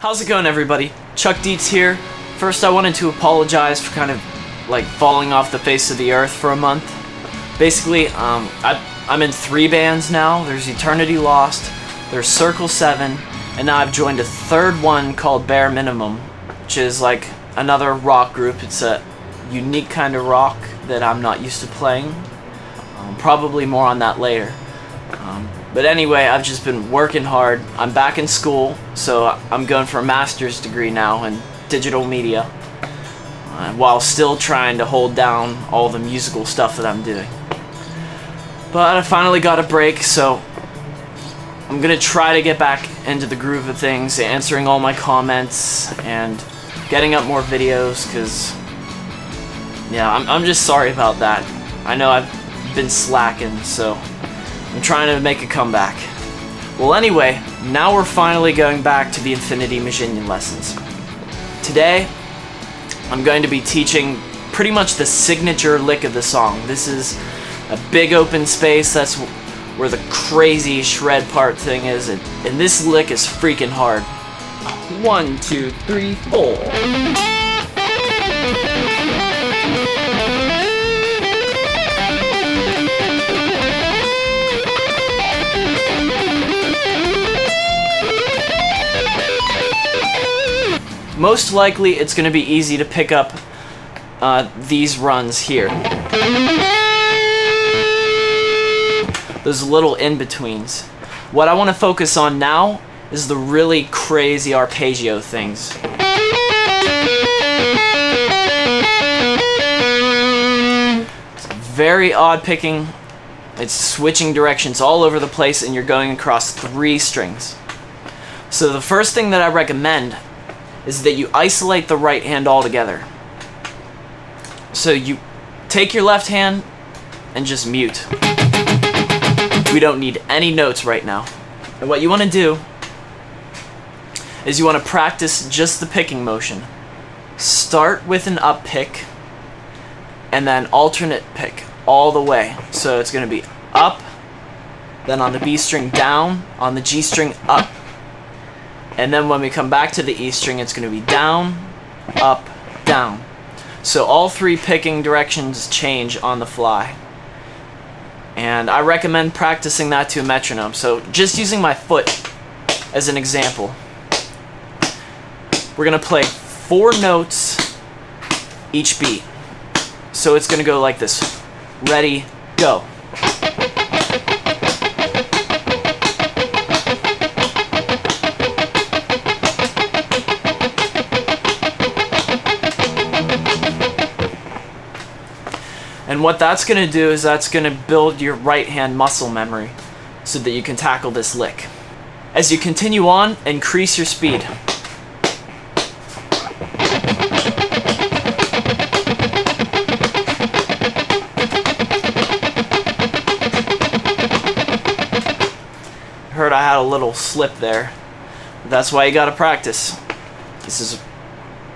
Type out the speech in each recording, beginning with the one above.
How's it going, everybody? Chuck Dietz here. First, I wanted to apologize for kind of like falling off the face of the earth for a month. Basically, um, I, I'm in three bands now. There's Eternity Lost, there's Circle 7, and now I've joined a third one called Bare Minimum, which is like another rock group. It's a unique kind of rock that I'm not used to playing. Um, probably more on that later. Um, but anyway, I've just been working hard. I'm back in school, so I'm going for a master's degree now in digital media, uh, while still trying to hold down all the musical stuff that I'm doing. But I finally got a break, so I'm gonna try to get back into the groove of things, answering all my comments and getting up more videos, because, yeah, I'm, I'm just sorry about that. I know I've been slacking, so I'm trying to make a comeback. Well, anyway, now we're finally going back to the Infinity Mijinion lessons. Today, I'm going to be teaching pretty much the signature lick of the song. This is a big open space, that's where the crazy shred part thing is, and, and this lick is freaking hard. One, two, three, four. Most likely it's going to be easy to pick up uh, these runs here. Those little in-betweens. What I want to focus on now is the really crazy arpeggio things. It's very odd picking. It's switching directions all over the place and you're going across three strings. So the first thing that I recommend is that you isolate the right hand altogether. So you take your left hand and just mute. We don't need any notes right now. And what you want to do is you want to practice just the picking motion. Start with an up pick and then alternate pick all the way. So it's going to be up, then on the B string down, on the G string up, and then when we come back to the E string, it's going to be down, up, down. So all three picking directions change on the fly. And I recommend practicing that to a metronome. So just using my foot as an example. We're going to play four notes each beat. So it's going to go like this. Ready, go. And what that's going to do is that's going to build your right hand muscle memory so that you can tackle this lick. As you continue on, increase your speed. Heard I had a little slip there. That's why you gotta practice. This is,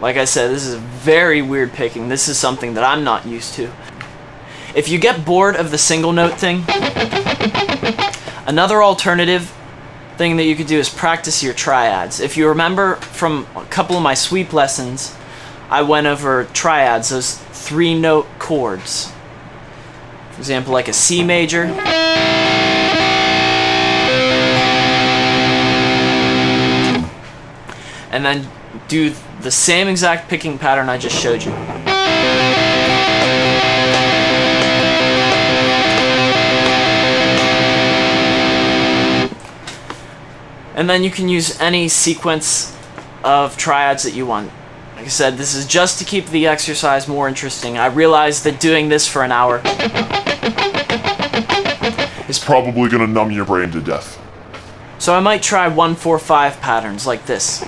like I said, this is very weird picking. This is something that I'm not used to. If you get bored of the single note thing, another alternative thing that you could do is practice your triads. If you remember from a couple of my sweep lessons, I went over triads, those three note chords. For example, like a C major. And then do the same exact picking pattern I just showed you. And then you can use any sequence of triads that you want. Like I said, this is just to keep the exercise more interesting. I realize that doing this for an hour is probably going to numb your brain to death. So I might try 145 patterns like this.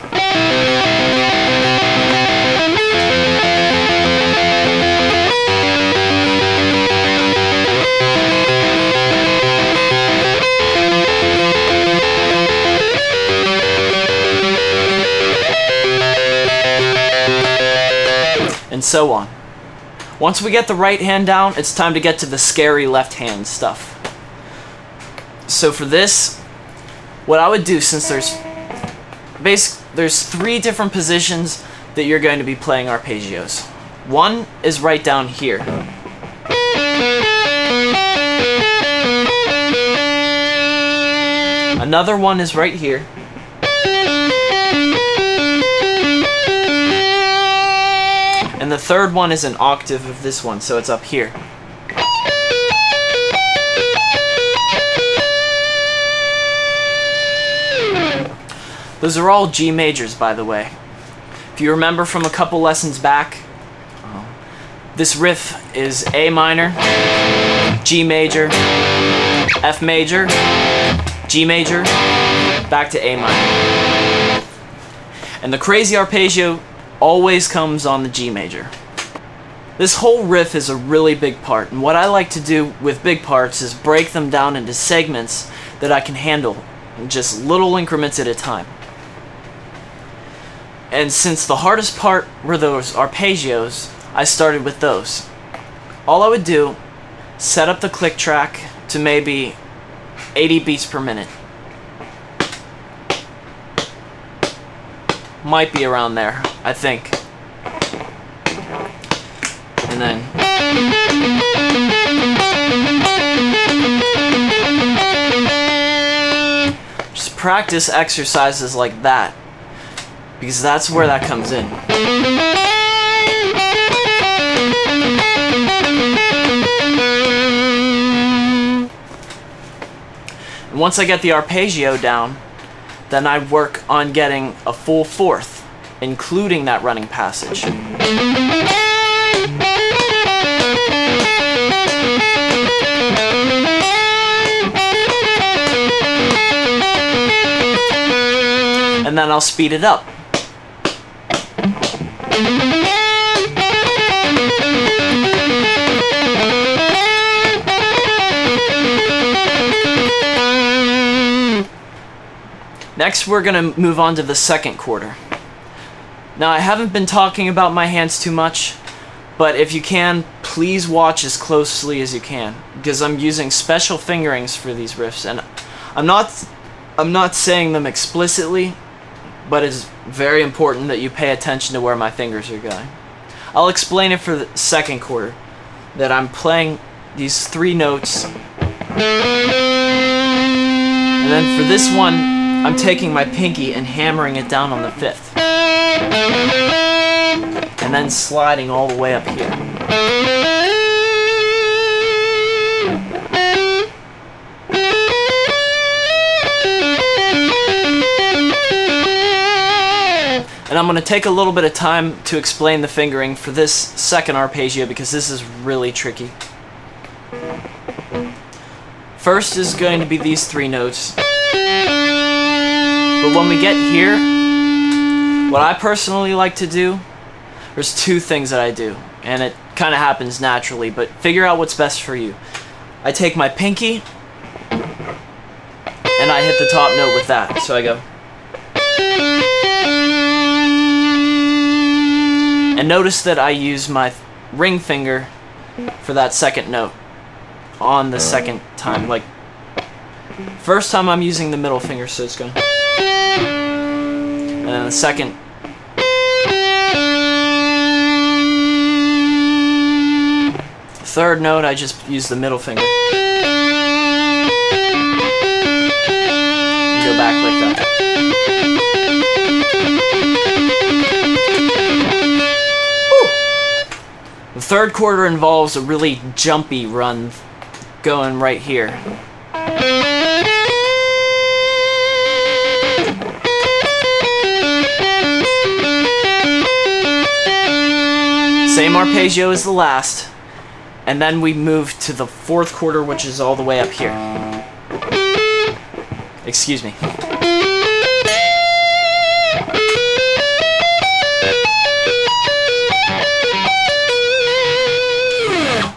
And so on. Once we get the right hand down, it's time to get to the scary left hand stuff. So for this, what I would do since there's basic there's three different positions that you're going to be playing arpeggios. One is right down here. Another one is right here. And the third one is an octave of this one, so it's up here. Those are all G majors, by the way. If you remember from a couple lessons back, this riff is A minor, G major, F major, G major, back to A minor. And the crazy arpeggio always comes on the G major. This whole riff is a really big part, and what I like to do with big parts is break them down into segments that I can handle in just little increments at a time. And since the hardest part were those arpeggios, I started with those. All I would do, set up the click track to maybe 80 beats per minute. Might be around there, I think. And then... Just practice exercises like that. Because that's where that comes in. And once I get the arpeggio down, then I work on getting a full fourth, including that running passage. And then I'll speed it up. Next, we're going to move on to the second quarter. Now, I haven't been talking about my hands too much, but if you can, please watch as closely as you can, because I'm using special fingerings for these riffs, and I'm not, I'm not saying them explicitly, but it's very important that you pay attention to where my fingers are going. I'll explain it for the second quarter, that I'm playing these three notes, and then for this one, I'm taking my pinky and hammering it down on the fifth. And then sliding all the way up here. And I'm going to take a little bit of time to explain the fingering for this second arpeggio because this is really tricky. First is going to be these three notes. But when we get here, what I personally like to do, there's two things that I do, and it kind of happens naturally, but figure out what's best for you. I take my pinky, and I hit the top note with that. So I go. And notice that I use my ring finger for that second note on the second time. Like, first time I'm using the middle finger, so it's going. And then the second. Third note, I just use the middle finger. Go back like that. The third quarter involves a really jumpy run going right here. Same arpeggio mm. as the last. And then we move to the fourth quarter, which is all the way up here. Excuse me.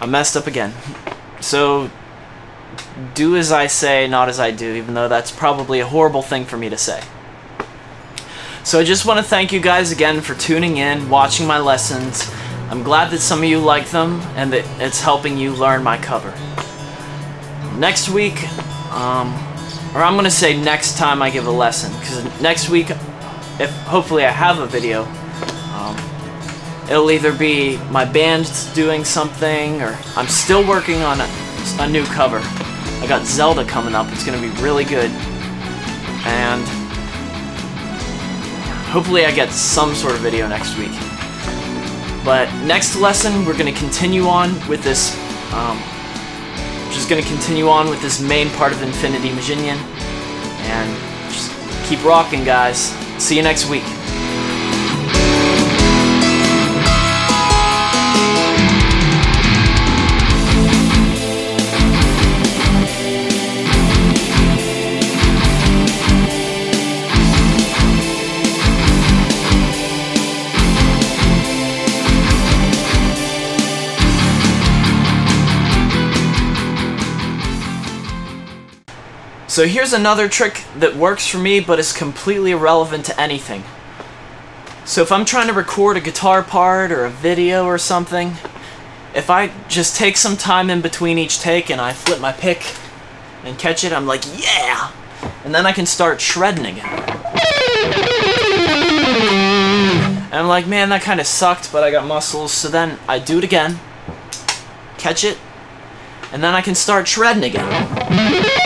I messed up again. So, do as I say, not as I do, even though that's probably a horrible thing for me to say. So I just want to thank you guys again for tuning in, watching my lessons. I'm glad that some of you like them and that it's helping you learn my cover. Next week, um, or I'm going to say next time I give a lesson, because next week if hopefully I have a video, um, it'll either be my band doing something, or I'm still working on a, a new cover. I got Zelda coming up. It's gonna be really good, and hopefully I get some sort of video next week. But next lesson, we're gonna continue on with this. Um, just gonna continue on with this main part of Infinity Mijinion, and just keep rocking, guys. See you next week. So here's another trick that works for me but is completely irrelevant to anything. So if I'm trying to record a guitar part or a video or something, if I just take some time in between each take and I flip my pick and catch it, I'm like, yeah! And then I can start shredding again. And I'm like, man, that kind of sucked, but I got muscles. So then I do it again, catch it, and then I can start shredding again.